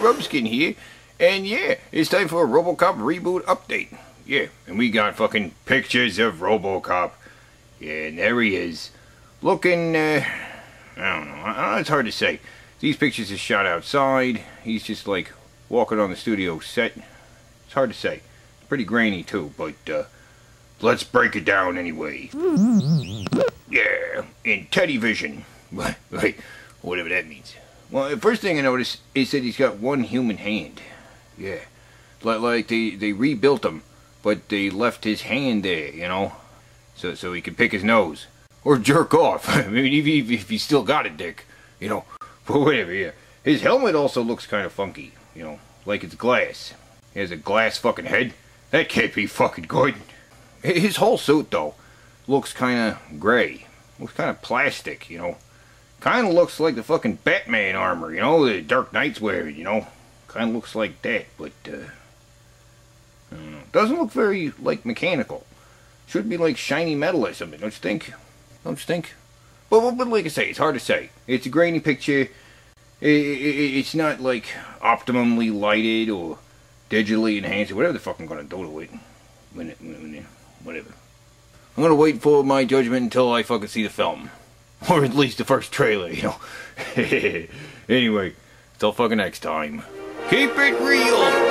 Rubskin here, and yeah, it's time for a RoboCop reboot update. Yeah, and we got fucking pictures of RoboCop. Yeah, and there he is, looking. Uh, I don't know. It's hard to say. These pictures are shot outside. He's just like walking on the studio set. It's hard to say. Pretty grainy too, but uh, let's break it down anyway. Yeah, in Teddy Vision. Whatever that means. Well, the first thing I noticed is that he's got one human hand. Yeah, like they they rebuilt him, but they left his hand there, you know, so so he could pick his nose or jerk off. I mean, if, if he still got a dick, you know. But whatever. Yeah, his helmet also looks kind of funky, you know, like it's glass. He has a glass fucking head. That can't be fucking good. His whole suit though looks kind of gray. Looks kind of plastic, you know. Kind of looks like the fucking Batman armor, you know, the Dark Knight's wearing, you know. Kind of looks like that, but, uh, I don't know. Doesn't look very, like, mechanical. Should be like shiny metal or something, don't you think? Don't you think? But, but, but like I say, it's hard to say. It's a grainy picture. It, it, it's not, like, optimally lighted or digitally enhanced or whatever the fuck I'm gonna do to it. It, whatever. I'm gonna wait for my judgment until I fucking see the film. Or at least the first trailer, you know. anyway, till fucking next time. Keep it real!